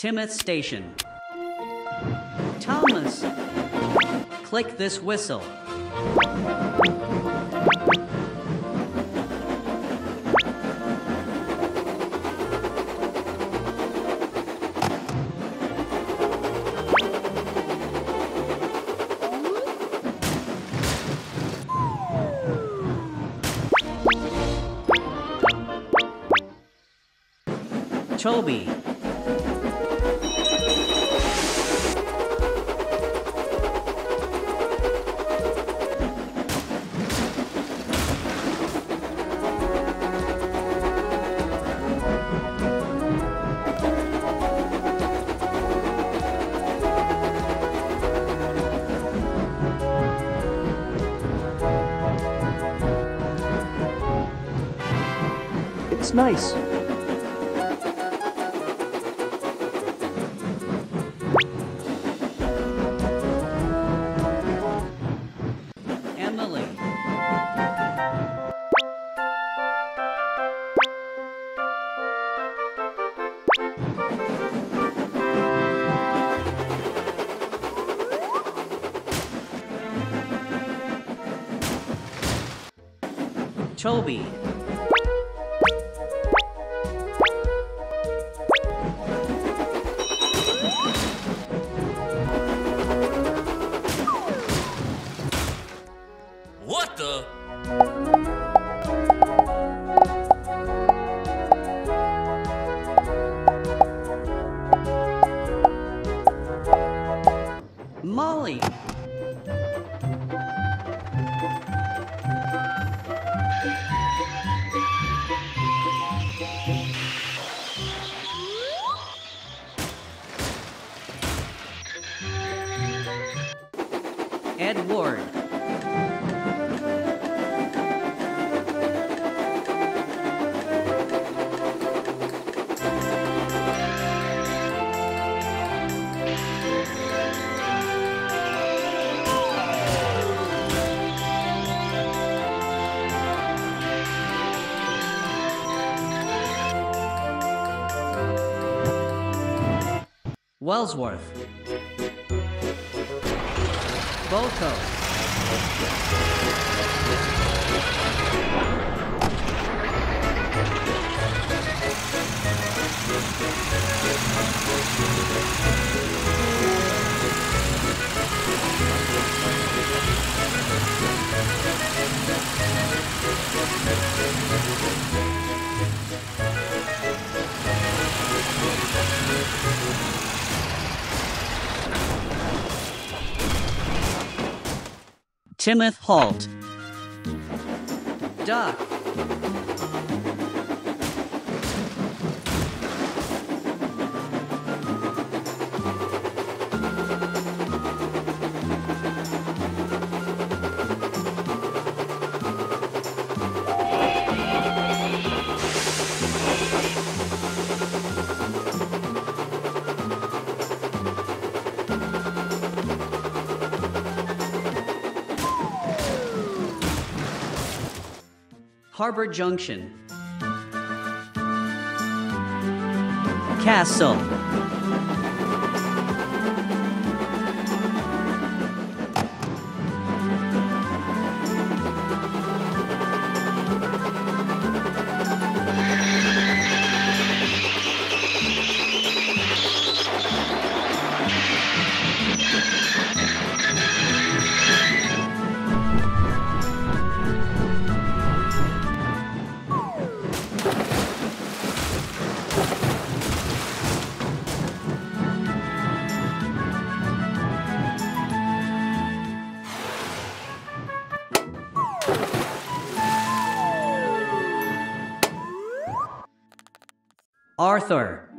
Tidmouth Station. Thomas! Click this whistle. Toby. It's nice. Emily. Toby. Molly. Edward. Wellsworth. Volko. Tidmouth Holt. Duck. Harbor Junction. Castle. Arthur.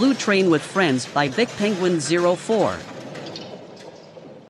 Blue Train with Friends by Vic Penguin 04.